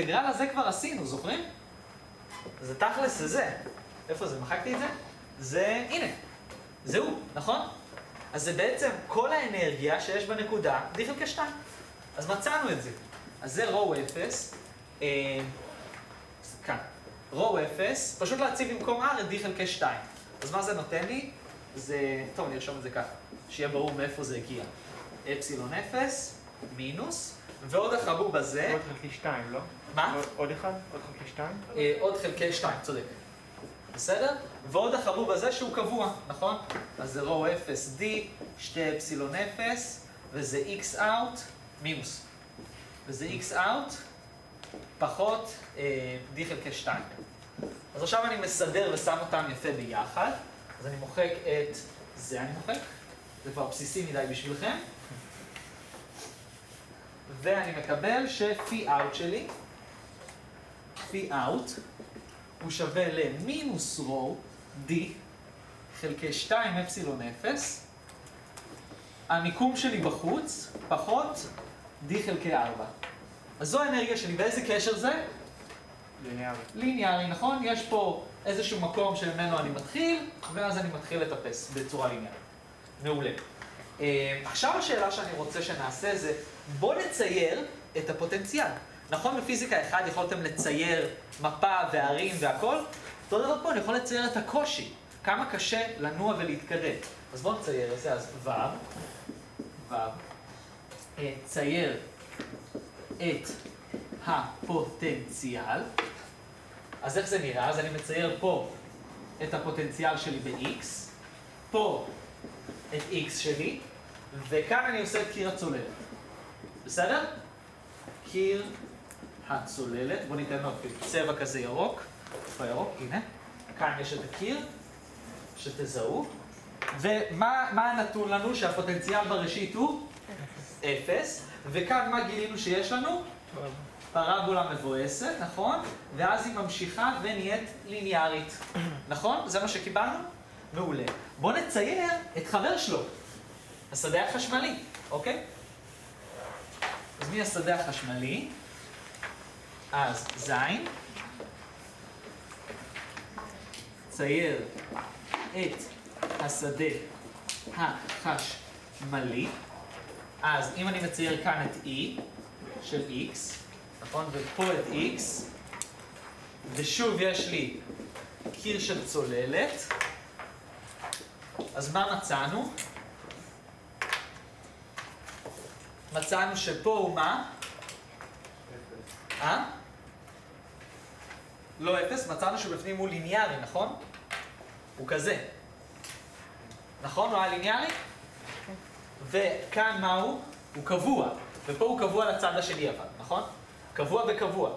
האינטגרל הזה כבר עשינו, זוכרים? זה תכלס זה. איפה זה? מחקתי את זה? זה, הנה, זה הוא, נכון? אז זה בעצם כל האנרגיה שיש בנקודה, d חלקי 2. אז מצאנו את זה. אז זה רו 0, אה, כאן. רו 0, פשוט להציב במקום r את d חלקי 2. אז מה זה נותן לי? זה, טוב, אני ארשום את זה ככה, שיהיה ברור מאיפה זה הגיע. אפסילון 0, מינוס, ועוד החבוב הזה, עוד חלקי שתיים, לא? מה? עוד- אחד? עוד חלקי שתיים? אה, עוד חלקי 2, צודק. בסדר? ועוד החבוב הזה שהוא קבוע, נכון? אז זה רו 0 d, שתי אפסילון 0, וזה x out מינוס. וזה x out פחות אה, d חלקי 2. אז עכשיו אני מסדר ושם אותם יפה ביחד. אז אני מוחק את זה, אני מוחק. זה כבר בסיסי מדי בשבילכם. ואני מקבל שפי אאוט שלי, פי אאוט, הוא שווה למינוס רו d חלקי 2 אפסילון 0. המיקום שלי בחוץ פחות d חלקי 4. אז זו האנרגיה שלי, ואיזה קשר זה? ליניארי. ליניארי, נכון? יש פה איזשהו מקום שממנו אני מתחיל, ואז אני מתחיל לטפס בצורה ליניארית. מעולה. אה, עכשיו השאלה שאני רוצה שנעשה זה, בוא נצייר את הפוטנציאל. נכון בפיזיקה 1 יכולתם לצייר מפה וערים והכל? אותו דבר פה, אני יכול לצייר את הקושי. כמה קשה לנוע ולהתקרב. אז בואו נצייר את זה, אז ו', ו', אה, צייר את הפוטנציאל. אז איך זה נראה? אז אני מצייר פה את הפוטנציאל שלי ב-x, פה את x שלי, וכאן אני עושה את קיר הצוללת. בסדר? קיר הצוללת, בואו ניתן לו צבע כזה ירוק, איפה ירוק? הנה. כאן יש את הקיר, שתזהו. ומה מה הנתון לנו? שהפוטנציאל בראשית הוא? אפס. וכאן מה גילינו שיש לנו? פרבולה מבואסת, נכון? ואז היא ממשיכה ונהיית ליניארית. נכון? זה מה שקיבלנו? מעולה. בואו נצייר את חבר שלו, השדה החשמלי, אוקיי? אז מי השדה החשמלי? אז זין. צייר את השדה החשמלי. אז אם אני מצייר כאן את E של X, נכון? ופה את X, ושוב יש לי קיר של צוללת, אז מה מצאנו? מצאנו שפה הוא מה? אה? לא אפס, מצאנו שבפנים הוא ליניארי, נכון? הוא כזה. נכון? הוא היה ליניארי? וכאן מה הוא? הוא קבוע. ופה הוא קבוע לצד השני אבל, נכון? קבוע וקבוע.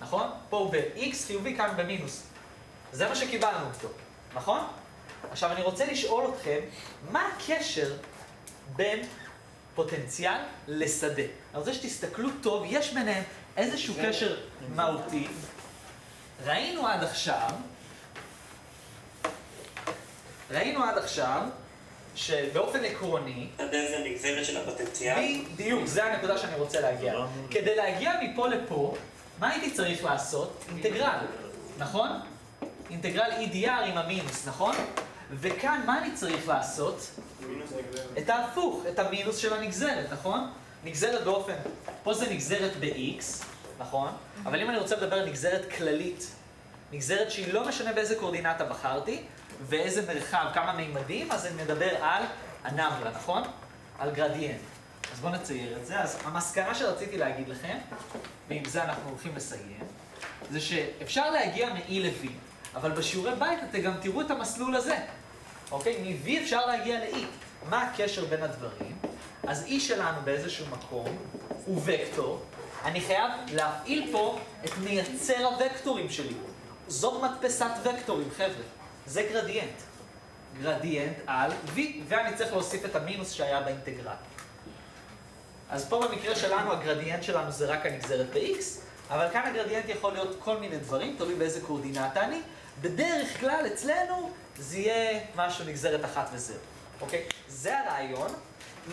נכון? פה הוא ב-x חיובי, כאן במינוס. זה מה שקיבלנו אותו, נכון? עכשיו אני רוצה לשאול אתכם, מה הקשר בין פוטנציאל לשדה? אני רוצה שתסתכלו טוב, יש ביניהם איזשהו קשר מהותי. ראינו עד עכשיו, ראינו עד עכשיו, שבאופן עקרוני, זה נגזרת של הפוטנציאל. בדיוק, זה הנקודה שאני רוצה להגיע. כדי להגיע מפה לפה, מה הייתי צריך לעשות? אינטגרל, נכון? אינטגרל EDR עם המינוס, נכון? וכאן מה אני צריך לעשות? את ההפוך, את המינוס של הנגזרת, נכון? נגזרת באופן, פה זה נגזרת ב-x, נכון? אבל אם אני רוצה לדבר על נגזרת כללית, נגזרת שהיא לא משנה באיזה קורדינטה בחרתי, ואיזה מרחב, כמה מימדים, אז אני מדבר על הנמלה, נכון? על גרדיאנט. אז בואו נצייר את זה. אז המסקנה שרציתי להגיד לכם, ועם זה אנחנו הולכים לסיים, זה שאפשר להגיע מ-E ל-V, אבל בשיעורי בית אתם גם תראו את המסלול הזה, אוקיי? מ-V אפשר להגיע ל-E. מה הקשר בין הדברים? אז E שלנו באיזשהו מקום הוא וקטור, אני חייב להפעיל פה את מייצר הוקטורים שלי. זאת מדפסת וקטורים, חבר'ה. זה גרדיאנט. גרדיאנט על V, ואני צריך להוסיף את המינוס שהיה באינטגרל. אז פה במקרה שלנו הגרדיאנט שלנו זה רק הנגזרת ב-x, אבל כאן הגרדיאנט יכול להיות כל מיני דברים, תלוי באיזה קורדינטה אני. בדרך כלל אצלנו זה יהיה משהו נגזרת אחת וזהו, אוקיי? זה הרעיון.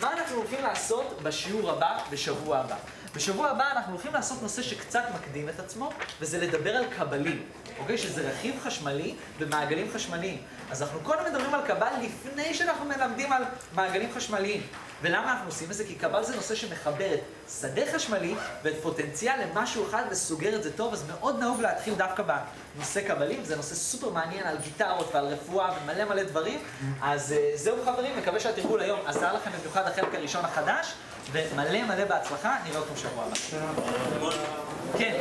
מה אנחנו הולכים לעשות בשיעור הבא, בשבוע הבא? בשבוע הבא אנחנו הולכים לעשות נושא שקצת מקדים את עצמו, וזה לדבר על קבלים, אוקיי? שזה רכיב חשמלי במעגלים חשמליים. אז אנחנו קודם מדברים על קבל לפני שאנחנו מלמדים על מעגלים חשמליים. ולמה אנחנו עושים את זה? כי קבל זה נושא שמחבר את שדה חשמלי ואת פוטנציאל למשהו אחד וסוגר את זה טוב, אז מאוד נהוג להתחיל דווקא בנושא קבלים, זה נושא סופר מעניין על גיטרות ועל רפואה ומלא מלא דברים. אז אה, זהו חברים, מקווה שהתרגול היום עזר לכם במיוחד החלק הראשון החדש, ומלא מלא בהצלחה, נראה אתכם שבוע הבא. כן.